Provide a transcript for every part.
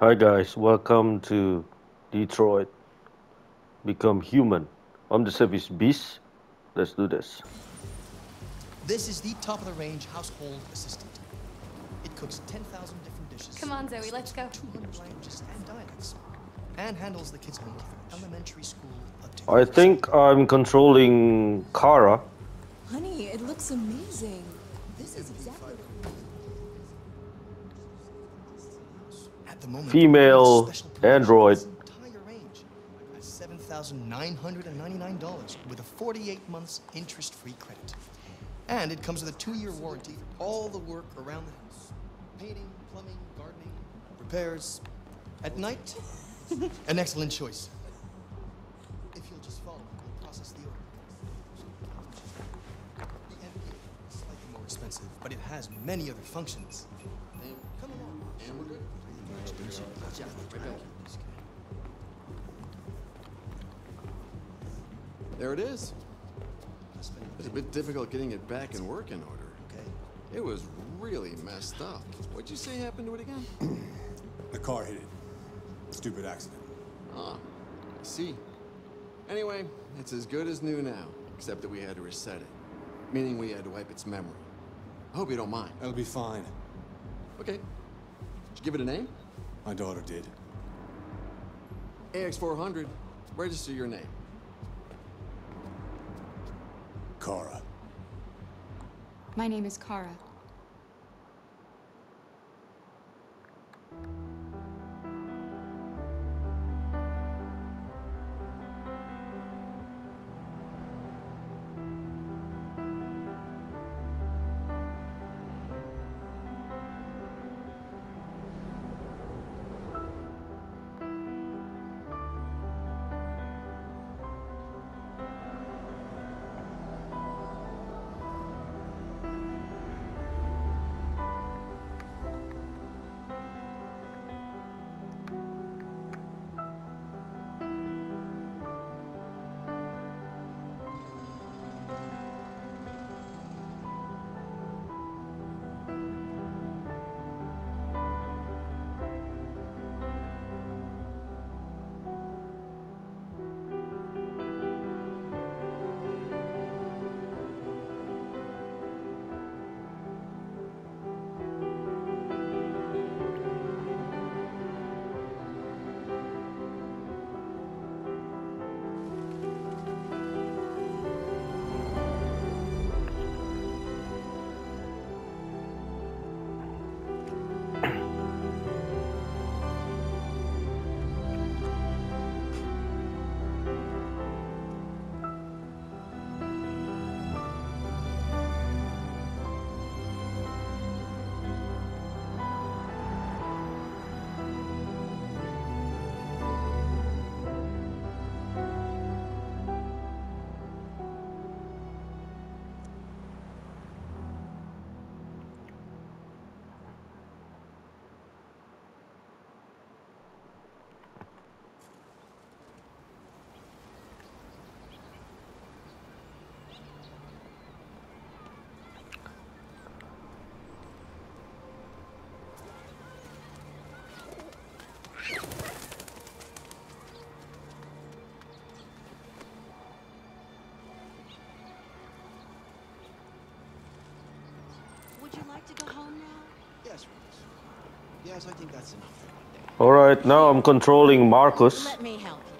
Hi guys, welcome to Detroit. Become human. I'm the savage beast. Let's do this. This is the top of the range household assistant. It cooks 10,000 different dishes. Come on, Zoe, let's go. 200 languages and dialects. And handles the kids' homework from elementary school up to. I think I'm controlling Kara. Honey, it looks amazing. This is exactly what moment, Female android. is entire range at $7,999 with a 48 months interest-free credit. And it comes with a two-year warranty for all the work around the house. Painting, plumbing, gardening, repairs. At night, an excellent choice. If you'll just follow, we'll process the order. The MPA is slightly more expensive, but it has many other functions. Come along. And we're good. There it is. It's a bit difficult getting it back in working order. Okay. It was really messed up. What'd you say happened to it again? The car hit it. Stupid accident. Ah, I see. Anyway, it's as good as new now, except that we had to reset it. Meaning we had to wipe its memory. I hope you don't mind. That'll be fine. Okay. Did you give it a name? My daughter did. AX400. Register your name. Kara. My name is Kara. Yes, I think that's enough for one day. Alright, now I'm controlling Markus. Let me help you.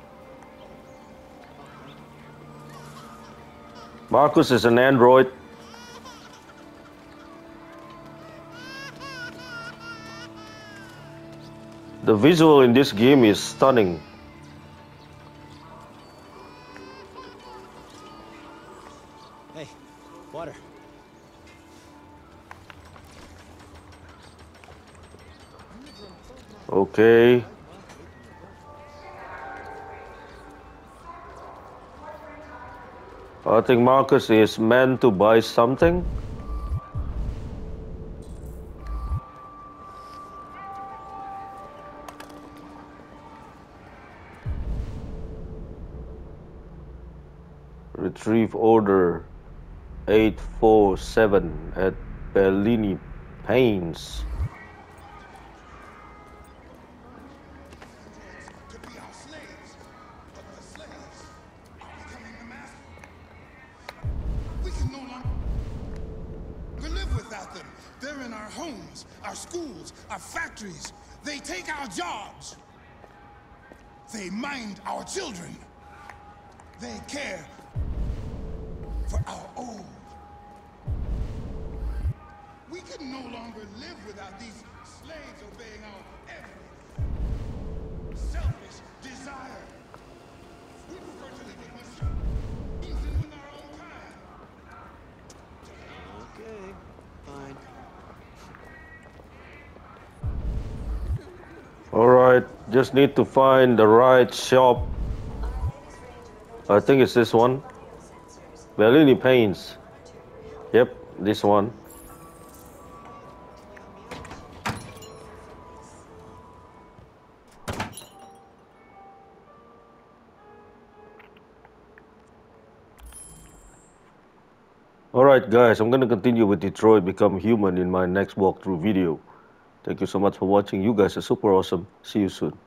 Markus is an android. The visual in this game is stunning. Okay. I think Markus is meant to buy something. Retrieve order 847 at Bellini Paints. Homes, our schools, our factories. They take our jobs. They mind our children. They care for our old. We can no longer live without these slaves obeying our just need to find the right shop. I think it's this one. Bellini Paints. Yep, this one. Alright guys, I'm gonna continue with Detroit Become Human in my next walkthrough video. Thank you so much for watching. You guys are super awesome. See you soon.